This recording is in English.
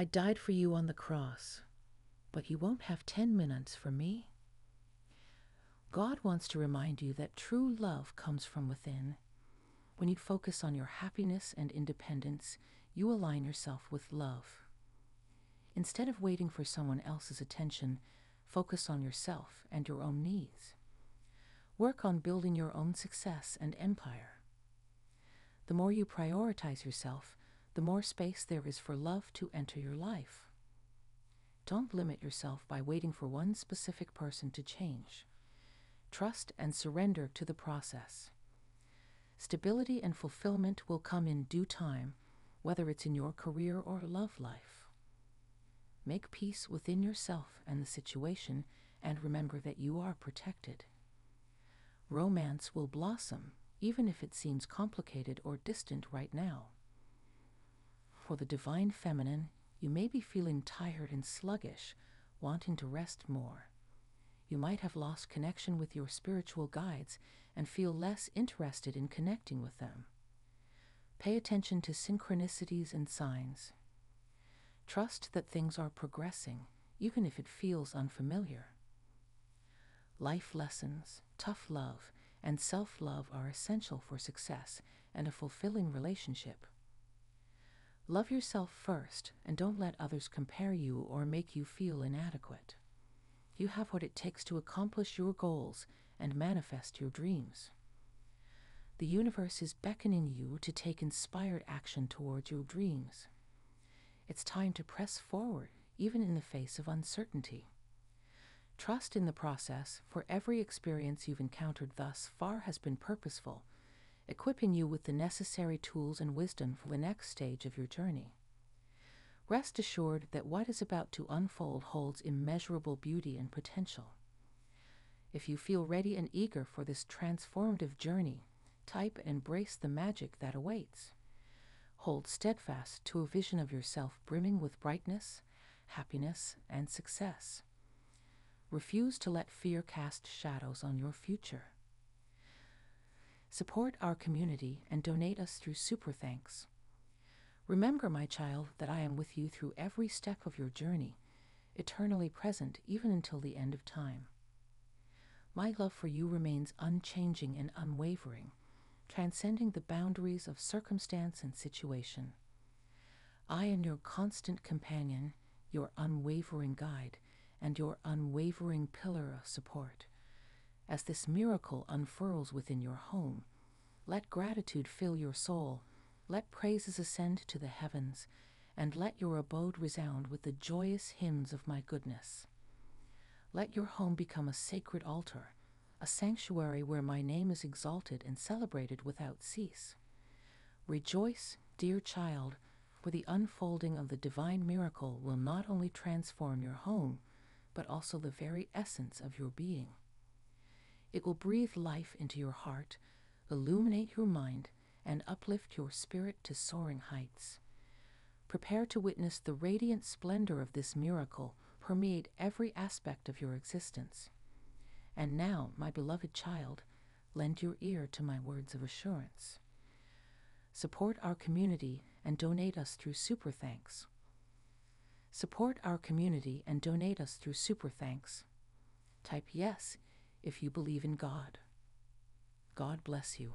I died for you on the cross, but you won't have 10 minutes for me. God wants to remind you that true love comes from within. When you focus on your happiness and independence, you align yourself with love. Instead of waiting for someone else's attention, focus on yourself and your own needs. Work on building your own success and empire. The more you prioritize yourself, the more space there is for love to enter your life. Don't limit yourself by waiting for one specific person to change. Trust and surrender to the process. Stability and fulfillment will come in due time, whether it's in your career or love life. Make peace within yourself and the situation, and remember that you are protected. Romance will blossom, even if it seems complicated or distant right now. For the divine feminine, you may be feeling tired and sluggish, wanting to rest more you might have lost connection with your spiritual guides and feel less interested in connecting with them. Pay attention to synchronicities and signs. Trust that things are progressing, even if it feels unfamiliar. Life lessons, tough love, and self love are essential for success and a fulfilling relationship. Love yourself first and don't let others compare you or make you feel inadequate you have what it takes to accomplish your goals and manifest your dreams. The universe is beckoning you to take inspired action towards your dreams. It's time to press forward, even in the face of uncertainty. Trust in the process, for every experience you've encountered thus far has been purposeful, equipping you with the necessary tools and wisdom for the next stage of your journey. Rest assured that what is about to unfold holds immeasurable beauty and potential. If you feel ready and eager for this transformative journey, type and embrace the magic that awaits. Hold steadfast to a vision of yourself brimming with brightness, happiness, and success. Refuse to let fear cast shadows on your future. Support our community and donate us through Super Thanks. Remember, my child, that I am with you through every step of your journey, eternally present even until the end of time. My love for you remains unchanging and unwavering, transcending the boundaries of circumstance and situation. I am your constant companion, your unwavering guide, and your unwavering pillar of support. As this miracle unfurls within your home, let gratitude fill your soul let praises ascend to the heavens, and let your abode resound with the joyous hymns of my goodness. Let your home become a sacred altar, a sanctuary where my name is exalted and celebrated without cease. Rejoice, dear child, for the unfolding of the divine miracle will not only transform your home, but also the very essence of your being. It will breathe life into your heart, illuminate your mind, and uplift your spirit to soaring heights. Prepare to witness the radiant splendor of this miracle permeate every aspect of your existence. And now, my beloved child, lend your ear to my words of assurance. Support our community and donate us through Super Thanks. Support our community and donate us through Super Thanks. Type yes if you believe in God. God bless you.